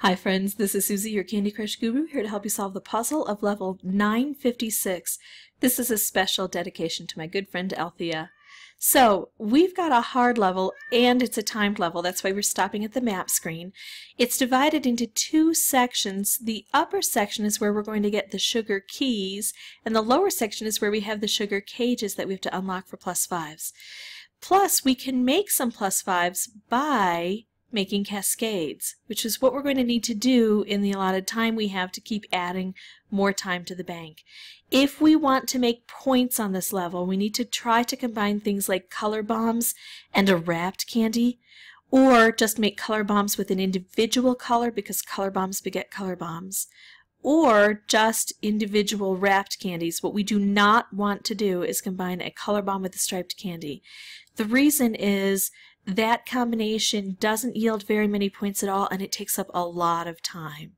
Hi friends, this is Suzy, your Candy Crush Guru, here to help you solve the puzzle of level 956. This is a special dedication to my good friend Althea. So, we've got a hard level and it's a timed level, that's why we're stopping at the map screen. It's divided into two sections. The upper section is where we're going to get the sugar keys, and the lower section is where we have the sugar cages that we have to unlock for plus fives. Plus, we can make some plus fives by making cascades, which is what we're going to need to do in the allotted time we have to keep adding more time to the bank. If we want to make points on this level, we need to try to combine things like color bombs and a wrapped candy, or just make color bombs with an individual color because color bombs beget color bombs, or just individual wrapped candies. What we do not want to do is combine a color bomb with a striped candy. The reason is that combination doesn't yield very many points at all and it takes up a lot of time.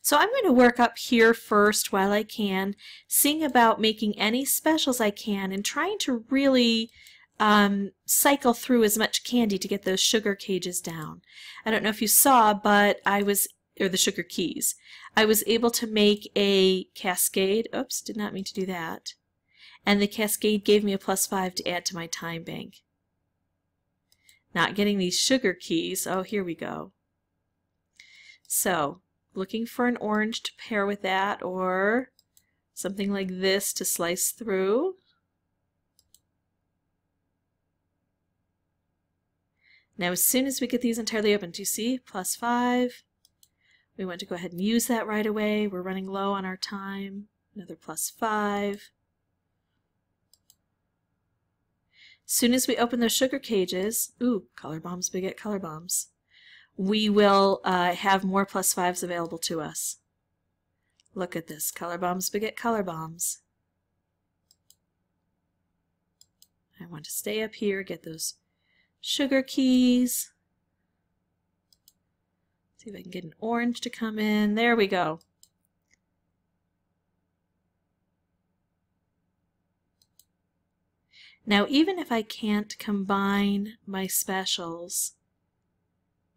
So I'm going to work up here first while I can, seeing about making any specials I can and trying to really um, cycle through as much candy to get those sugar cages down. I don't know if you saw, but I was, or the sugar keys, I was able to make a cascade. Oops, did not mean to do that. And the cascade gave me a plus five to add to my time bank. Not getting these sugar keys. Oh, here we go. So, looking for an orange to pair with that or something like this to slice through. Now as soon as we get these entirely open, do you see? Plus 5. We want to go ahead and use that right away. We're running low on our time. Another plus 5. Soon as we open those sugar cages, ooh, color bombs beget color bombs, we will uh, have more plus fives available to us. Look at this, color bombs beget color bombs. I want to stay up here, get those sugar keys. See if I can get an orange to come in. There we go. Now, even if I can't combine my specials,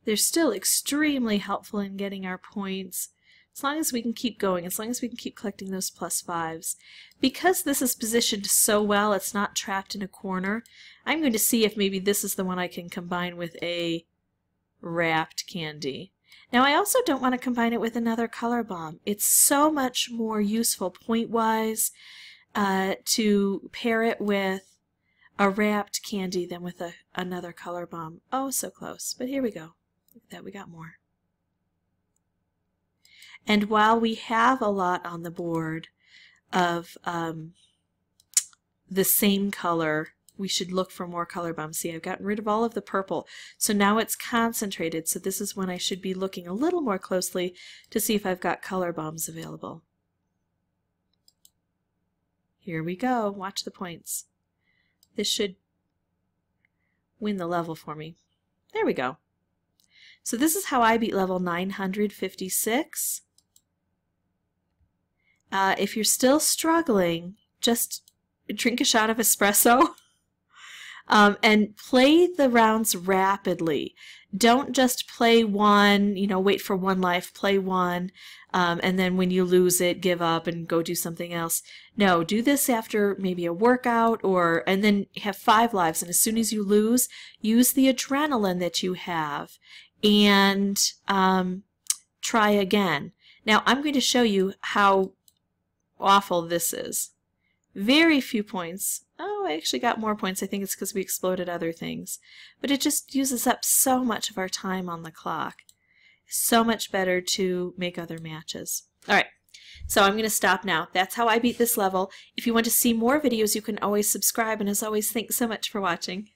they're still extremely helpful in getting our points as long as we can keep going, as long as we can keep collecting those plus fives. Because this is positioned so well, it's not trapped in a corner, I'm going to see if maybe this is the one I can combine with a wrapped candy. Now I also don't want to combine it with another color bomb. It's so much more useful point-wise uh, to pair it with a wrapped candy than with a, another color bomb. Oh, so close. But here we go. Look at that, we got more. And while we have a lot on the board of um, the same color, we should look for more color bombs. See, I've gotten rid of all of the purple. So now it's concentrated. So this is when I should be looking a little more closely to see if I've got color bombs available. Here we go. Watch the points. This should win the level for me. There we go. So this is how I beat level 956. Uh, if you're still struggling, just drink a shot of espresso um, and play the rounds rapidly. Don't just play one, you know, wait for one life, play one, um, and then when you lose it, give up and go do something else. No, do this after maybe a workout or, and then have five lives. And as soon as you lose, use the adrenaline that you have and um, try again. Now, I'm going to show you how awful this is. Very few points. Oh, I actually got more points. I think it's because we exploded other things. But it just uses up so much of our time on the clock. So much better to make other matches. All right, so I'm going to stop now. That's how I beat this level. If you want to see more videos, you can always subscribe. And as always, thanks so much for watching.